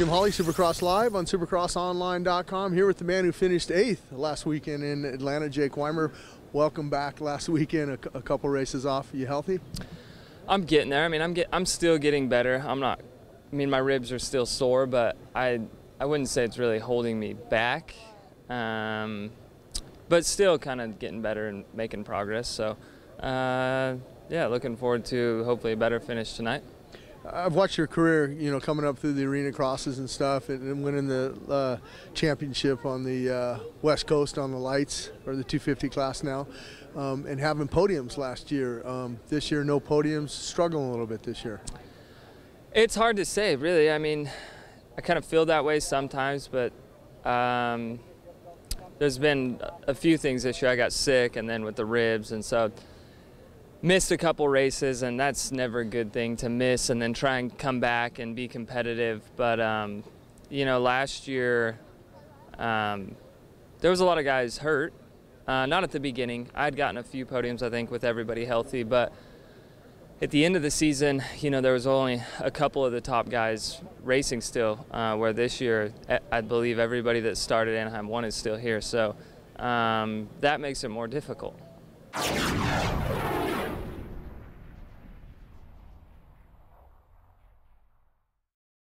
Jim Holley, Supercross Live on supercrossonline.com. Here with the man who finished eighth last weekend in Atlanta, Jake Weimer. Welcome back last weekend, a, a couple races off. You healthy? I'm getting there. I mean, I'm get, I'm still getting better. I'm not. I mean, my ribs are still sore, but I I wouldn't say it's really holding me back. Um, but still, kind of getting better and making progress. So, uh, yeah, looking forward to hopefully a better finish tonight. I've watched your career, you know, coming up through the arena crosses and stuff, and, and winning the uh, championship on the uh, West Coast on the lights or the 250 class now, um, and having podiums last year. Um, this year, no podiums. Struggling a little bit this year. It's hard to say, really. I mean, I kind of feel that way sometimes, but um, there's been a few things this year. I got sick, and then with the ribs, and so missed a couple races, and that's never a good thing to miss and then try and come back and be competitive. But um, you know, last year um, there was a lot of guys hurt. Uh, not at the beginning. I'd gotten a few podiums, I think, with everybody healthy, but at the end of the season, you know, there was only a couple of the top guys racing still. Uh, where this year, I believe everybody that started Anaheim one is still here, so um, that makes it more difficult.